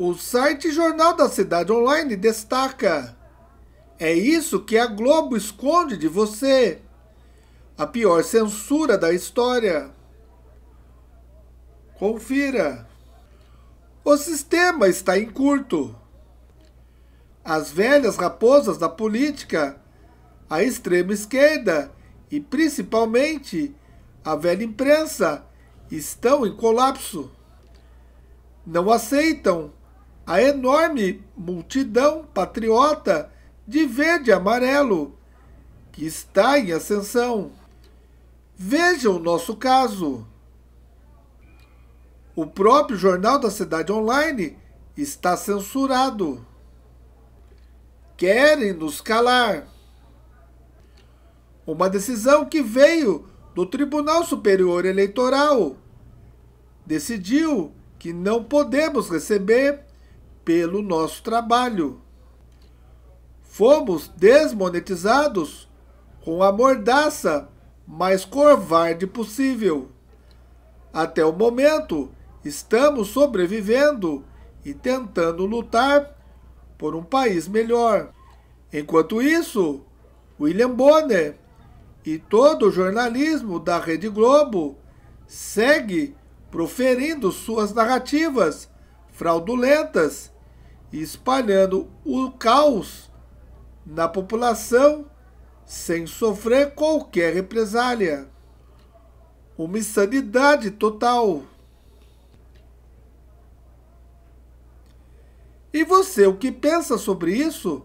O site Jornal da Cidade Online destaca: É isso que a Globo esconde de você. A pior censura da história. Confira. O sistema está em curto. As velhas raposas da política, a extrema esquerda e principalmente a velha imprensa estão em colapso. Não aceitam a enorme multidão patriota de verde e amarelo que está em ascensão. Veja o nosso caso. O próprio Jornal da Cidade Online está censurado. Querem nos calar. Uma decisão que veio do Tribunal Superior Eleitoral decidiu que não podemos receber pelo nosso trabalho. Fomos desmonetizados com a mordaça mais covarde possível. Até o momento, estamos sobrevivendo e tentando lutar por um país melhor. Enquanto isso, William Bonner e todo o jornalismo da Rede Globo segue proferindo suas narrativas fraudulentas e espalhando o caos na população sem sofrer qualquer represália. Uma insanidade total. E você, o que pensa sobre isso?